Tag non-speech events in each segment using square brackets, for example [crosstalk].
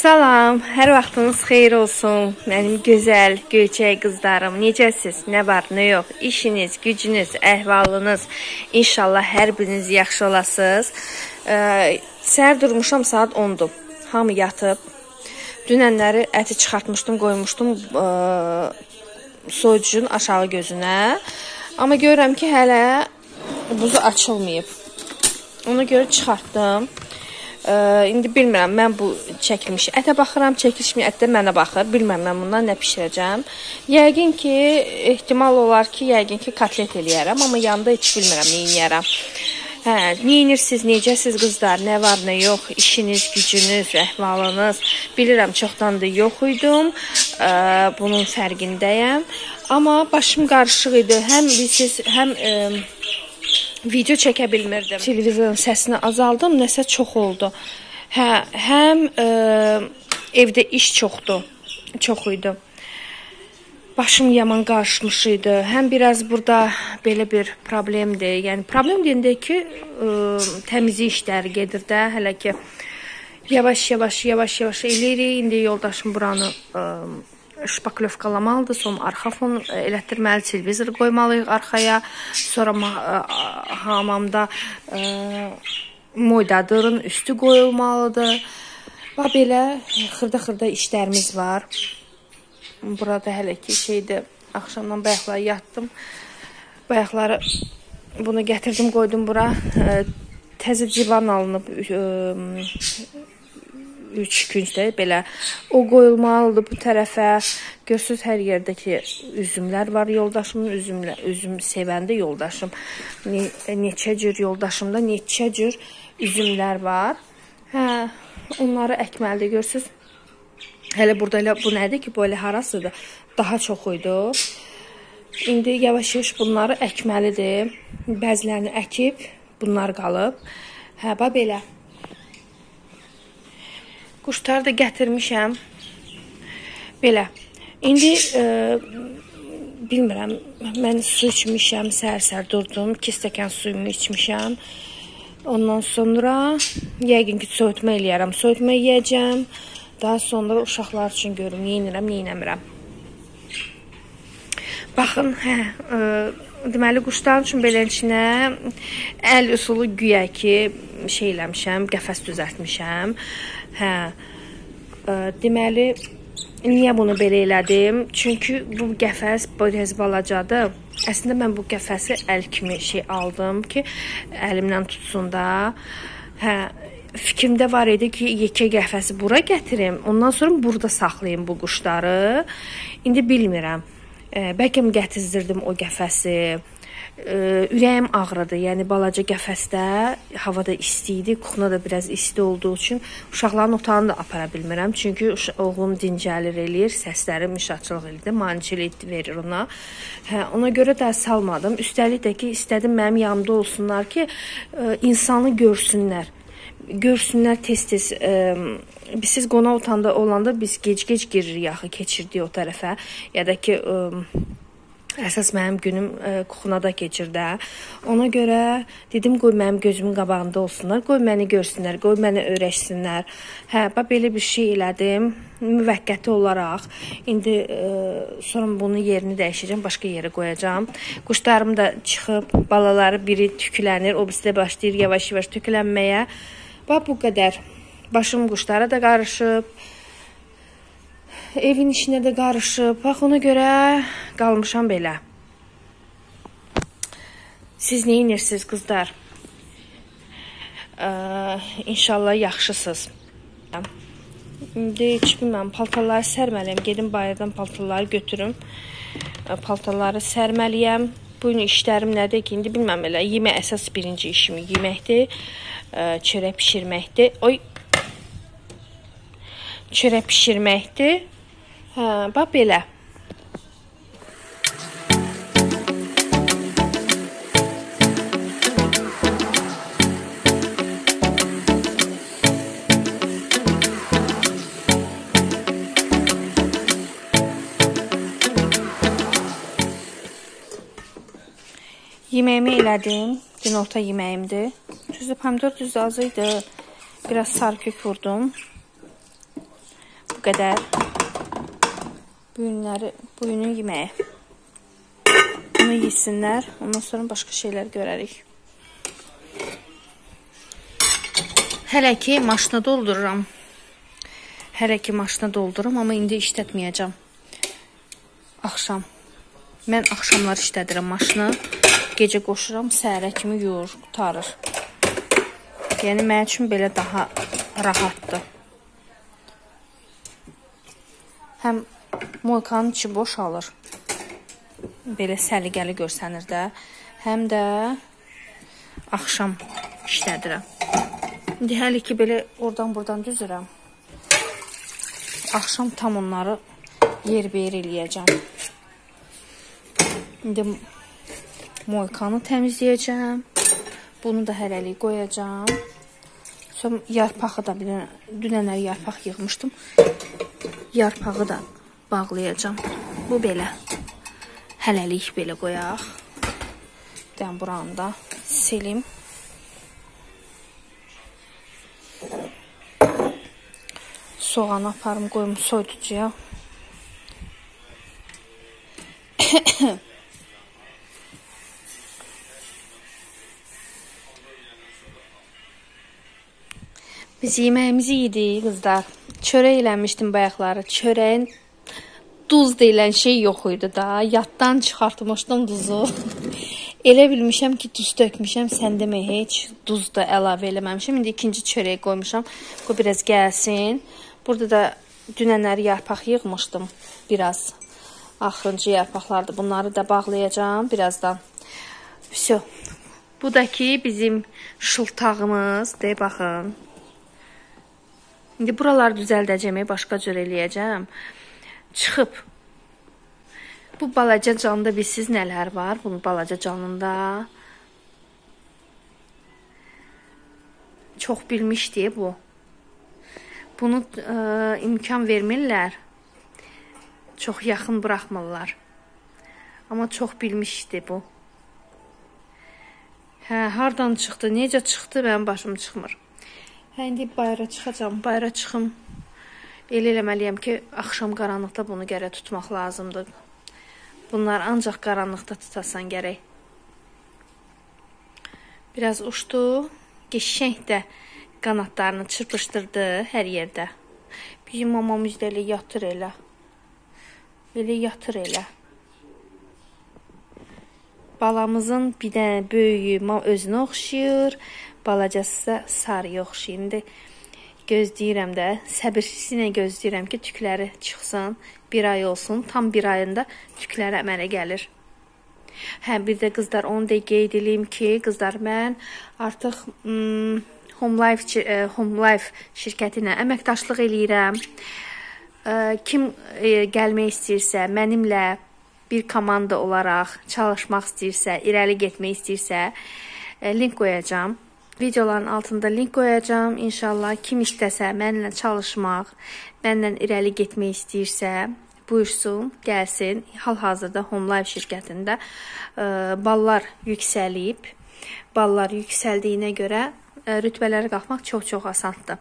Salam, hər vaxtınız xeyir olsun. Mənim gözəl, göyçək qızlarım. Necəsiz? Nə var, nə yox? İşiniz, gücünüz, əhvalınız inşallah hər biriniz yaxşı olasınız. Səhər durmuşam saat 10-dur. Hamı yatıb. Dünənləri əti çıxartmışdım, qoymuşdum ə, soyucunun aşağı gözünə. Amma görürəm ki, hələ buzu açılmayıb. Ona görə çıxartdım. İndi bilmirəm, mən bu çəkilmiş ətə baxıram, çəkilmiş ət də mənə baxır. Bilmirəm mən bundan nə bişirəcəm. Yəqin ki, ehtimal olar ki, yəqin ki, kotlet eləyərəm, amma yanında heç bilmirəm nə edərəm. Hə, neyinirsiniz, necəsiz qızlar? Nə var, nə yox? İşiniz, gücünüz, əhvalınız. Bilirəm, çoxdan da yox idim. Ə, bunun fərqindəyəm. Amma başım qarışıq idi. Həm siz, həm ə, video çəkə bilmirdim. Televizorun səsini azaldım, nəsə çox oldu. Hə, həm ə, e, evdə iş çoxdur. Çox idi. Başım yaman qarışmış idi. Həm biraz burada belə bir problemdir. Yəni problem deyəndə ki, ə, e, təmizlik işləri gedir də, hələ ki yavaş-yavaş, yavaş-yavaş eləyirik. İndi yoldaşım buranı ə, şpaklovkalamalıdır, sonra arxa fon elətdirməli, televizor qoymalıyıq arxaya. Sonra hamamda ə, moydadırın üstü qoyulmalıdır. Və belə xırda-xırda işlərimiz var. Burada hələ ki şeydir, axşamdan bayaqlar yatdım. Bayaqları bunu gətirdim, qoydum bura. Təzə divan alınıb 3 küncdə belə o qoyulmalıdır bu tərəfə. Görsüz hər yerdəki üzümlər var. Yoldaşımın üzümlə üzüm sevəndə yoldaşım. Ne, neçə cür yoldaşımda neçə cür üzümlər var. Hə, onları əkməlidir görsüz. Hələ burada elə bu nədir ki, bu elə harasıdır? Daha çox idi. İndi yavaş-yavaş bunları əkməlidir. Bəzilərini əkib, bunlar qalıb. Hə, bax belə. Quşları da gətirmişəm. Belə. İndi e, bilmirəm, mən su içmişəm, səhər-səhər durdum, 2 stəkan suyumu içmişəm. Ondan sonra yəqin ki, soyutma eləyərəm. Soyutma yeyəcəm. Daha sonra uşaqlar üçün görüm, yeyinirəm, yeyinəmirəm. Baxın, hə, ə, e, deməli quşların üçün beləçinə əl üsulu güya ki, şey eləmişəm, qəfəs düzəltmişəm. Hə. Deməli niyə bunu belə elədim? Çünki bu qəfəs biraz balacadır. Əslində mən bu qəfəsi əl kimi şey aldım ki, əlimlə tutsun da. Hə, fikrimdə var idi ki, yekə qəfəsi bura gətirim, ondan sonra burada saxlayım bu quşları. İndi bilmirəm. Ə, bəlkə gətizdirdim o qəfəsi ürəyim ağrıdı. Yəni balaca qəfəsdə havada isti idi, kuxna da biraz isti olduğu üçün uşaqların otağını da apara bilmirəm. Çünki oğlum dincəlir eləyir, səsləri mişaçılıq eləyir, maniçilik verir ona. Hə, ona görə də salmadım. Üstəlik də ki, istədim mənim yanımda olsunlar ki, ə, insanı görsünlər. Görsünlər tez-tez biz siz qonaq otağında olanda biz gec-gec giririk axı keçirdik o tərəfə ya da ki ə, Əsas mənim günüm ə, e, kuxunada keçir də. Ona görə dedim qoy mənim gözümün qabağında olsunlar, qoy məni görsünlər, qoy məni öyrəşsinlər. Hə, bax belə bir şey elədim. Müvəqqəti olaraq indi ə, e, sonra bunu yerini dəyişəcəm, başqa yerə qoyacağam. Quşlarım da çıxıb, balaları biri tüklənir, o birisi də başlayır yavaş-yavaş tüklənməyə. Bax bu qədər. Başım quşlara da qarışıb evin işinə də qarışıb. Bax ona görə qalmışam belə. Siz nə edirsiniz qızlar? Ə, inşallah yaxşısınız. İndi heç bilmirəm, paltarları sərməliyəm. Gedim bayırdan paltarları götürüm. Paltarları sərməliyəm. Bu gün işlərim nədir ki, indi bilmirəm elə. Yemək əsas birinci işim yeməkdir. Çörək bişirməkdir. Oy. Çörək bişirməkdir. Hə, bax belə. Yeməyimi elədim. Günorta yeməyimdir. Düzdür, pomidor düzdür az idi. Biraz sarı kök vurdum. bu qədər. Bu günləri, bu günün yeməyi. Bunu yesinlər, ondan sonra başqa şeylər görərik. Hələ ki maşına doldururam. Hələ ki maşına doldururam, amma indi işlətməyəcəm. Axşam. Mən axşamlar işlədirəm maşını. Gecə qoşuram, səhərə kimi yuyur, qutarır. Yəni mənim üçün belə daha rahatdır. Həm moykanın içi boşalır belə səliqəli görsənir də. Həm də axşam işlədirəm. İndi hələ ki belə oradan-buradan düzürəm. Axşam tam onları yer-bir eləyəcəm. İndi moykanı təmizləyəcəm. Bunu da hələlik qoyacağam. Sonra yarpağı da bir dünənlər yarpaq yığmışdım. Yarpağı da bağlayacağam. Bu belə. Hələlik belə qoyaq. Dən buranı da silim. Soğanı aparım qoyum soyuducuya. [coughs] Biz yeməyimizi yedik qızlar. Çörək eləmişdim bayaqları. Çörəyin duz deyilən şey yox idi da. Yaddan çıxartmışdım duzu. [laughs] Elə bilmişəm ki, duz tökmüşəm. Sən demə heç duz da əlavə eləməmişəm. İndi ikinci çörək qoymuşam. Bu biraz gəlsin. Burada da dünənləri yarpaq yığmışdım biraz. Axırıncı yarpaqlardır. Bunları da bağlayacağam birazdan. Vəsə. Bu da ki bizim şıltağımız. Deyə baxın. İndi buraları düzəldəcəm, başqa cür eləyəcəm çıxıb. Bu balaca canda bilsiz nələr var? Bu balaca canında çox bilmişdi bu. Bunu ə, e, imkan vermirlər. Çox yaxın buraxmırlar. Amma çox bilmişdi bu. Hə, hardan çıxdı? Necə çıxdı? Mənim başım çıxmır. Hə, indi bayıra çıxacağam. Bayıra çıxım. Elə eləməliyəm ki, axşam qaranlıqda bunu gərək tutmaq lazımdır. Bunlar ancaq qaranlıqda tutasan gərək. Biraz uçdu, qəşəng də qanadlarını çırpışdırdı hər yerdə. Bizim mamamız da elə yatır elə. Elə yatır elə. Balamızın bir dənə böyüyü özünə oxşayır, balacası da sarıya oxşayır. İndi gözləyirəm də, səbirsizliklə gözləyirəm ki, tükləri çıxsın, bir ay olsun, tam bir ayında tükləri əmələ gəlir. Hə, bir də qızlar onu da qeyd edeyim ki, qızlar mən artıq hmm, Home Life e, Home Life şirkəti ilə əməkdaşlıq eləyirəm. E, kim e, gəlmək istəyirsə, mənimlə bir komanda olaraq çalışmaq istəyirsə, irəli getmək istəyirsə, link qoyacağam. Videoların altında link qoyacağam. İnşallah kim istəsə mənimlə çalışmaq, mənlə irəli getmək istəyirsə, buyursun, gəlsin. Hal-hazırda Home Life şirkətində ə, e, ballar yüksəlib. Ballar yüksəldiyinə görə ə, e, rütbələrə qalxmaq çox-çox asandır.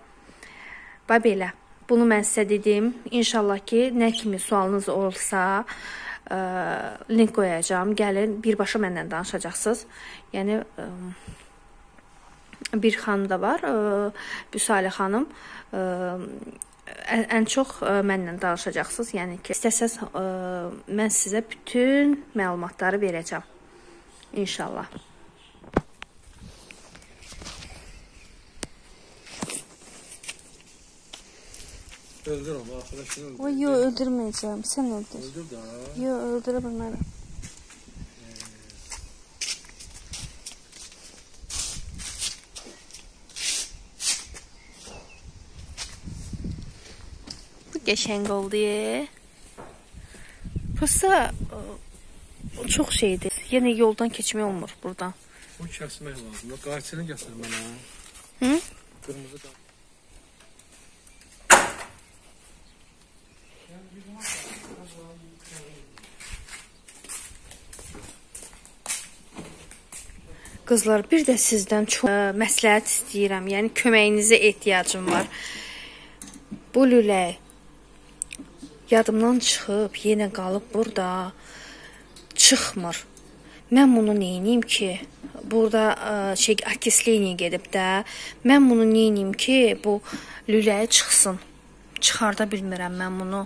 Və belə. Bunu mən sizə dedim. İnşallah ki, nə kimi sualınız olsa, ə, e, link qoyacağam. Gəlin, birbaşa mənlə danışacaqsınız. Yəni ə, bir xanım da var, Büsalə xanım. Ən çox mənlə danışacaqsınız. Yəni ki, istəsəz mən sizə bütün məlumatları verəcəm. İnşallah. Öldür onu, arkadaşını öldür. O, yo, öldürməyəcəm. Sən öldür. Öldür da. Yo, öldürə bilmərəm. Qəşəng oldu. Prosta çox şeydir. Yenə yoldan keçmək olmur burdan. Bu kəsmək lazım. Qayçını gətir mənə. Hı? Qırmızı qayçı. Qızlar, bir də sizdən çox ə, məsləhət istəyirəm. Yəni köməyinizə ehtiyacım var. Bu lülək yadımdan çıxıb, yenə qalıb burada. Çıxmır. Mən bunu neyniyim ki? Burada ə, şey okisleniya gedib də. Mən bunu neyniyim ki, bu lüləyə çıxsın. Çıxarda bilmirəm mən bunu.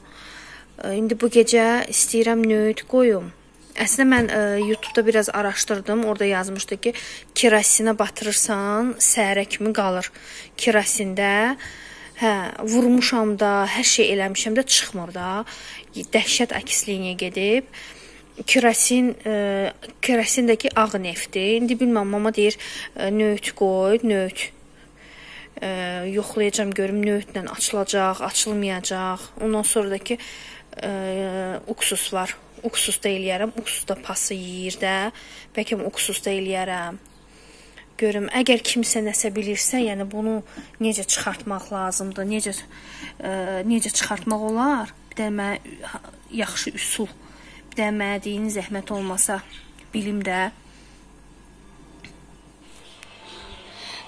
Ə, İndi bu gecə istəyirəm nöt qoyum. Əslində mən ə, YouTube-da biraz araşdırdım. Orada yazmışdı ki, kerosinə batırırsan, səhərə kimi qalır. Kerosində hə, vurmuşam da, hər şey eləmişəm də çıxmır da. Dəhşət okisleniya gedib. Kerosin, ə, kerosindəki ağ neftdir. İndi bilmirəm, mama deyir, ə, nöt qoy, nöt. Ə, yoxlayacağam görüm nötlə açılacaq, açılmayacaq. Ondan sonradakı ə, uksus var. Uksus da eləyərəm. Uksus da pası yeyir də. Bəlkə uksus da eləyərəm. Görüm, əgər kimsə nəsə bilirsə, yəni bunu necə çıxartmaq lazımdır, necə ə, necə çıxartmaq olar? Bir də mənə yaxşı üsul, bir də mənə deyin zəhmət olmasa bilim də.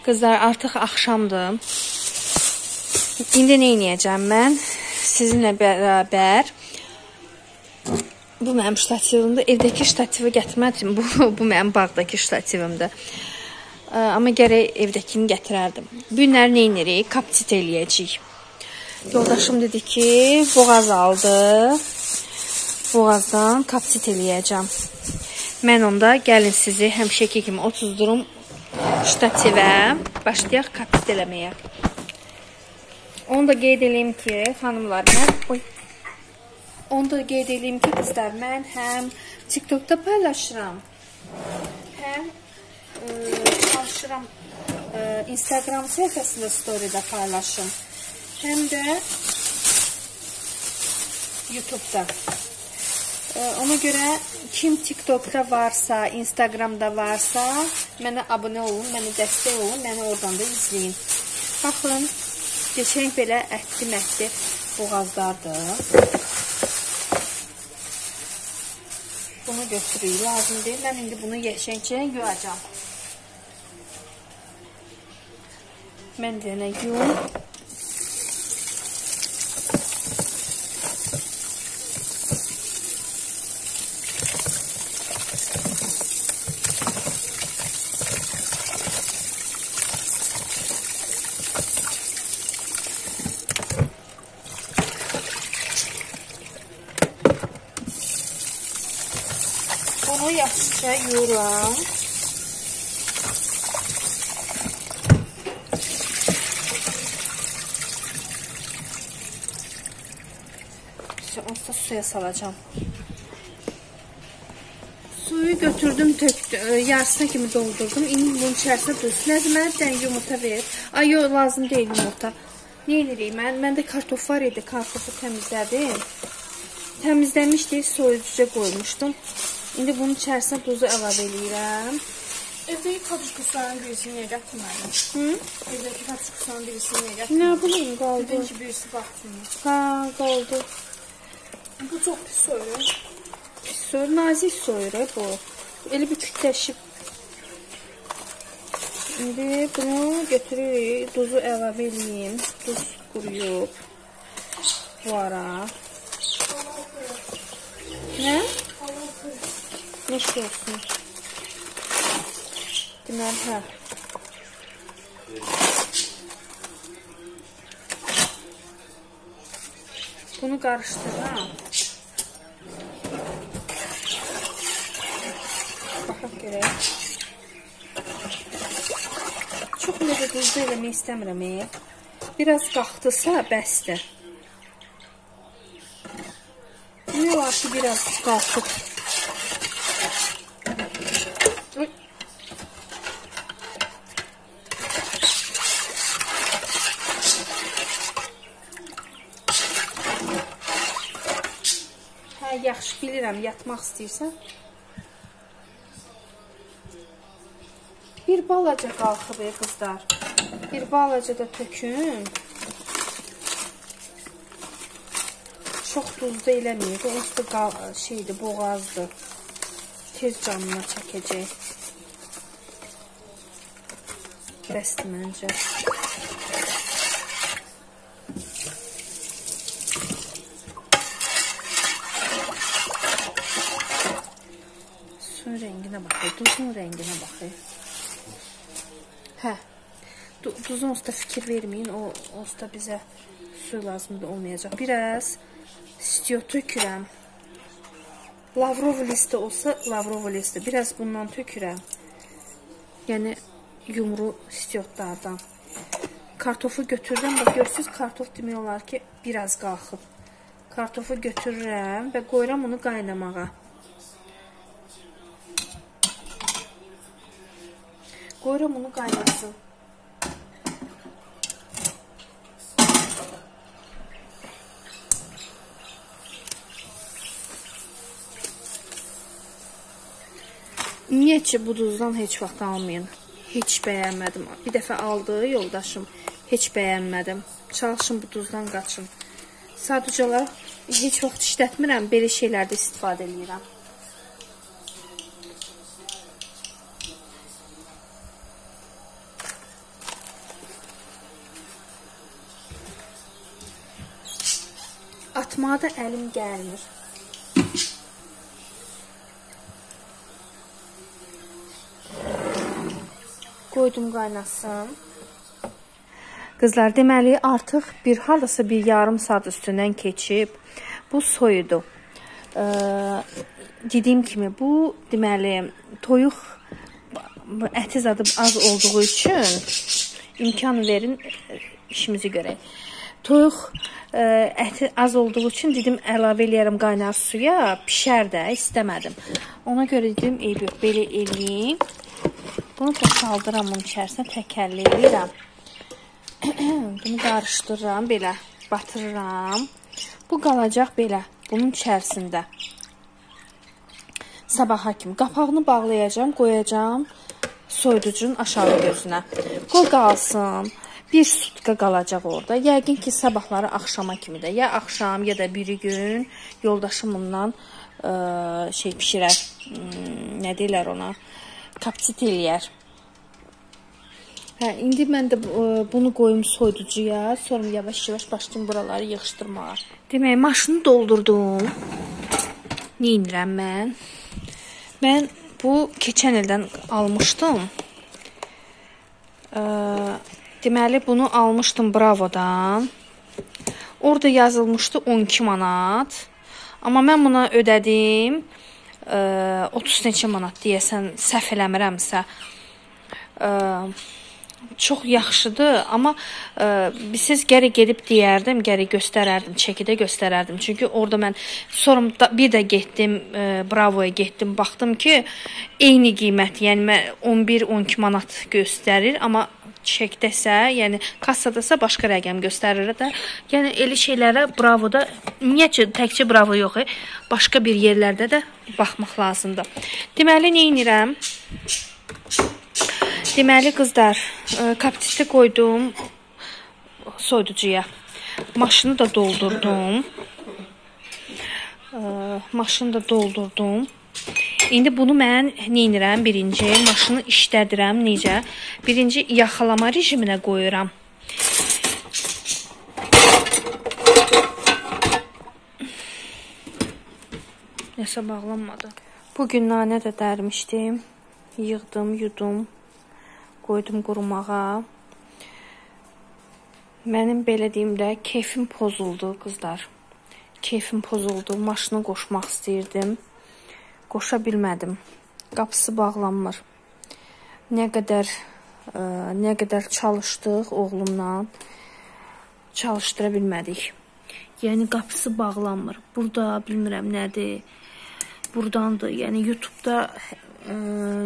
Qızlar, artıq axşamdır. İndi nə edəcəm mən? Sizinlə bərabər Bu mənim ştativimdir. Evdəki ştativi gətirmədim. Bu bu mənim bağdakı ştativimdir. Amma gərək evdəkini gətirərdim. Bu günlər nə edirik? Kapsit eləyəcəyik. Yoldaşım dedi ki, boğaz aldı. Boğazdan kapsit eləyəcəm. Mən onda gəlin sizi həmişəki kimi otuzdurum ştativə. Başlayaq kapsit eləməyə. Onu da qeyd edeyim ki, xanımlar, mən oy Onu da qeyd edeyim ki, qızlar, mən həm TikTokda paylaşıram, həm çalışıram Instagram səhifəsində story-də paylaşım, həm də YouTube-da. Ə, ona görə kim TikTokda varsa, Instagramda varsa, mənə abunə olun, mənə dəstək olun, məni oradan da izləyin. Baxın, geçən belə ətli-mətli boğazlardır. Bunu götürürük. Lazım deyil. Mən indi bunu yeşəncə yuyacağam. Mən deyənə yuyum. Bunu yaxşıca yuyuram. Onsuz da suya salacağım. Suyu götürdüm, töktü, yarısına kimi doldurdum. İndi bunun içərisinə duz. Nəzə mənə bir dənə yumurta ver. Ay, yox, lazım deyil yumurta. Nə edirik? Mən, məndə kartof var idi, kartofu təmizlədim. Təmizləmişdik, soyucuca qoymuşdum. İndi bunun içərisinə duzu əlavə eləyirəm. Evdəki kapuskaların birisini niyə gətirmədin? Hı? Evdəki kapuskaların birisini niyə gətirmədin? Nə bilim, qaldı. Dedin ki, birisi vaxtında. Ha, qaldı. Bu çox pis soyur. Pis soyur, nazik soyur bu. Elə bir kütləşib. İndi bunu götürürük, duzu əlavə eləyim. Duz quruyub. Bu ara. Nə? Neçə olsun? Deməli, hə. Bunu qarışdırıram. Baxaq görək. Çox necə duzlu eləmək istəmirəm. E. Biraz qalxdısa bəsdir. Ne var ki biraz qalxıb. Uy. Hə, yaxşı bilirəm, yatmaq istəyirsən. Bir balaca qalxıb ey qızlar. Bir balaca da tökün. Çox duzlu eləməyib. Onsuz da şeydir, boğazdır. Tez canına çəkəcək. Bəsdir məncə. rənginə baxır. Duzun rənginə baxır. Hə. Du duzun usta fikir verməyin. O usta bizə su lazımdır olmayacaq. Biraz stio tökürəm. Lavrov listi olsa lavrov listi. Biraz bundan tökürəm. Yəni yumru stiotlardan. Kartofu götürürəm. Bax görürsüz, kartof demək olar ki, biraz qalxıb. Kartofu götürürəm və qoyuram onu qaynamağa. Qoyuram onu qaynasın. Ümumiyyətcə bu duzdan heç vaxt almayın. Heç bəyənmədim. Bir dəfə aldı yoldaşım. Heç bəyənmədim. Çalışın bu duzdan qaçın. Sadəcə olaraq heç vaxt işlətmirəm, belə şeylərdə istifadə edirəm. Atmağa da əlim gəlmir. Qoydum qaynasın. Qızlar, deməli artıq bir hardasa bir yarım saat üstündən keçib. Bu soyudu. Ee, dediyim kimi bu deməli toyuq əti zadı az olduğu üçün imkan verin işimizi görək. Toyuq ə, əti az olduğu üçün dedim əlavə eləyərəm qaynar suya, bişər də istəmədim. Ona görə dedim, eyb yox, belə eləyim. Bunu boşaldıram bunun içərisinə, təkərləyirəm. [clears throat] Bunu qarışdırıram belə, batırıram. Bu qalacaq belə bunun içərisində. Sabaha kimi qapağını bağlayacağam, qoyacağam soyuducunun aşağı gözünə. Qoy qalsın. Bir sutka qalacaq orada. Yəqin ki, sabahları axşama kimi də, ya axşam, ya da biri gün yoldaşım bundan ə, şey bişirər. Hmm, nə deyirlər ona? Kapsit eləyər. Hə, indi mən də e, bunu qoyum soyuducuya, sonra yavaş-yavaş başlayım buraları yığışdırmağa. Demək, maşını doldurdum. Nə edirəm mən? Mən bu keçən ildən almışdım. Ə, deməli bunu almışdım Bravodan. Orada yazılmışdı 12 manat. Amma mən buna ödədim 30 neçə manat deyəsən səhv eləmirəmsə ə, çox yaxşıdır, amma ə, siz gərək gedib deyərdim, gərək göstərərdim, çəkidə göstərərdim. Çünki orada mən sonra bir də getdim, ə, Bravoya getdim, baxdım ki, eyni qiymət, yəni mən 11-12 manat göstərir, amma çəkdəsə, yəni kassadasa başqa rəqəm göstərir də. Yəni elə şeylərə Bravoda ümumiyyətcə təkcə Bravo yox, e, başqa bir yerlərdə də baxmaq lazımdır. Deməli nə edirəm? Deməli qızlar, e, kapsiti qoydum soyuducuya. Maşını da doldurdum. E, maşını da doldurdum. İndi bunu mən nə edirəm? Birinci maşını işlədirəm. Necə? Birinci yaxalama rejiminə qoyuram. Nəsə bağlanmadı. Bu gün nanə də dərmişdim. Yığdım, yudum, qoydum qurumağa. Mənim belə deyim də keyfim pozuldu, qızlar. Keyfim pozuldu. Maşını qoşmaq istəyirdim qoşa bilmədim. Qapısı bağlanmır. Nə qədər ə, e, nə qədər çalışdıq oğlumla çalışdıra bilmədik. Yəni qapısı bağlanmır. Burada bilmirəm nədir. Burdandır. Yəni YouTube-da ə, e,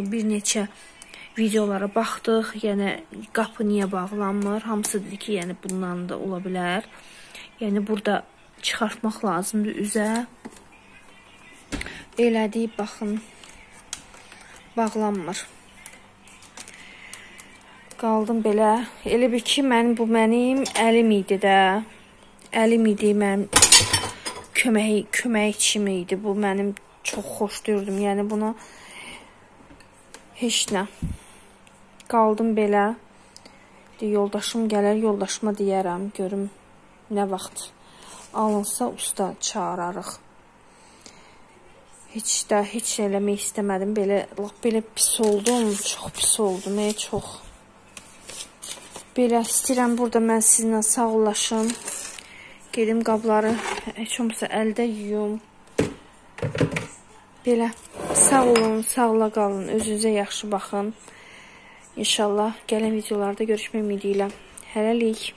bir neçə videolara baxdıq. Yəni qapı niyə bağlanmır? Hamısı dedi ki, yəni bundan da ola bilər. Yəni burada çıxartmaq lazımdır üzə elədi, baxın. Bağlanmır. Qaldım belə. Elə bir ki, mən bu mənim əlim idi də. Əlim idi, mən kömək köməkçim idi. Bu mənim çox xoşlayırdım. Yəni bunu heç nə. Qaldım belə. Yoldaşım gələr, yoldaşıma deyərəm, görüm nə vaxt alınsa usta çağırarıq. Heç də heç nə eləmək istəmədim. Belə lap belə pis oldum. Çox pis oldum, ey, çox. Belə istəyirəm burada mən sizinlə sağollaşım. Gedim qabları heç olmasa əldə yuyum. Belə sağ olun, sağla qalın, özünüzə yaxşı baxın. İnşallah gələn videolarda görüşmək ümidi ilə. Hələlik.